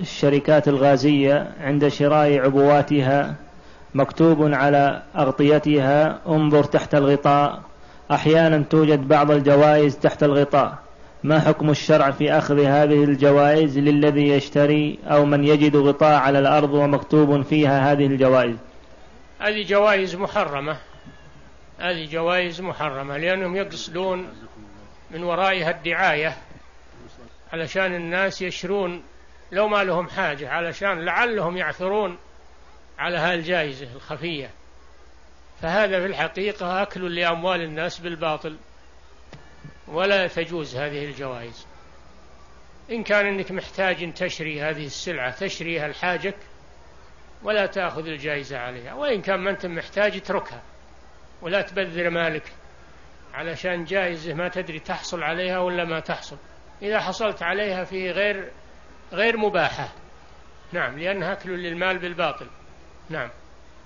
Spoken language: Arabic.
الشركات الغازية عند شراء عبواتها مكتوب على أغطيتها انظر تحت الغطاء. أحيانا توجد بعض الجوائز تحت الغطاء. ما حكم الشرع في أخذ هذه الجوائز للذي يشتري أو من يجد غطاء على الأرض ومكتوب فيها هذه الجوائز؟ هذه جوائز محرمة. هذه جوائز محرمة لأنهم يقصدون من ورائها الدعاية علشان الناس يشرون لو ما لهم حاجة علشان لعلهم يعثرون على هالجائزة الخفية. فهذا في الحقيقة أكل لأموال الناس بالباطل ولا تجوز هذه الجوائز. إن كان أنك محتاج أن تشري هذه السلعة تشريها لحاجك ولا تأخذ الجائزة عليها. وإن كان ما أنت محتاج اتركها ولا تبذر مالك علشان جائزة ما تدري تحصل عليها ولا ما تحصل. إذا حصلت عليها في غير غير مباحة. نعم لأنها أكل للمال بالباطل. نعم.